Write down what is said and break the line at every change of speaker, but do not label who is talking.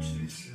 Jesus.